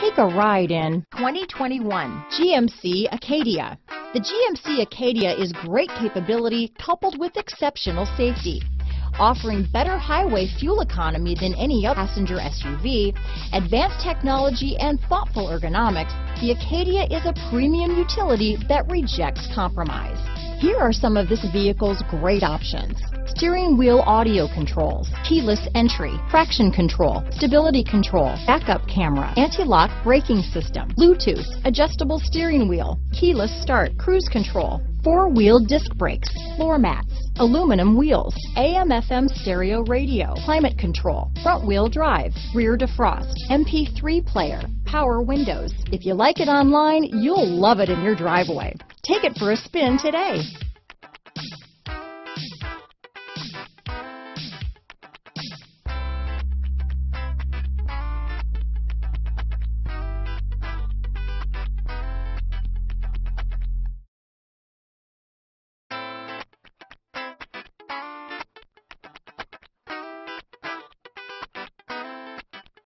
Take a ride in 2021 GMC Acadia. The GMC Acadia is great capability coupled with exceptional safety. Offering better highway fuel economy than any other passenger SUV, advanced technology and thoughtful ergonomics, the Acadia is a premium utility that rejects compromise. Here are some of this vehicle's great options. Steering wheel audio controls, keyless entry, traction control, stability control, backup camera, anti-lock braking system, Bluetooth, adjustable steering wheel, keyless start, cruise control, four-wheel disc brakes, floor mats, aluminum wheels, AM FM stereo radio, climate control, front wheel drive, rear defrost, MP3 player, power windows. If you like it online, you'll love it in your driveway. Take it for a spin today.